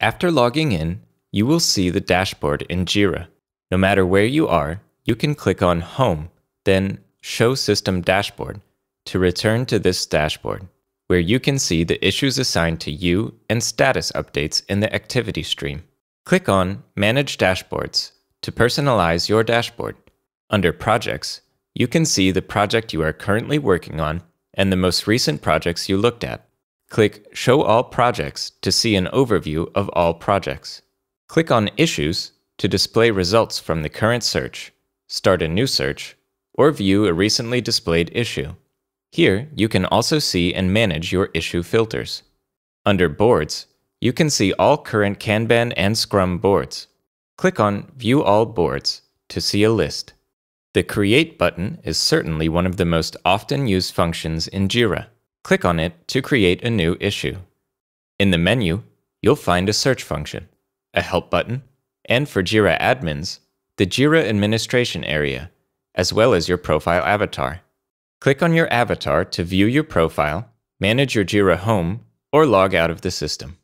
After logging in, you will see the dashboard in Jira. No matter where you are, you can click on Home, then Show System Dashboard to return to this dashboard, where you can see the issues assigned to you and status updates in the activity stream. Click on Manage Dashboards to personalize your dashboard. Under Projects, you can see the project you are currently working on and the most recent projects you looked at. Click Show All Projects to see an overview of all projects. Click on Issues to display results from the current search, start a new search, or view a recently displayed issue. Here, you can also see and manage your issue filters. Under Boards, you can see all current Kanban and Scrum boards. Click on View All Boards to see a list. The Create button is certainly one of the most often used functions in Jira. Click on it to create a new issue. In the menu, you'll find a search function a Help button, and for Jira admins, the Jira administration area, as well as your profile avatar. Click on your avatar to view your profile, manage your Jira home, or log out of the system.